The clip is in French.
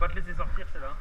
pas te laisser sortir celle-là.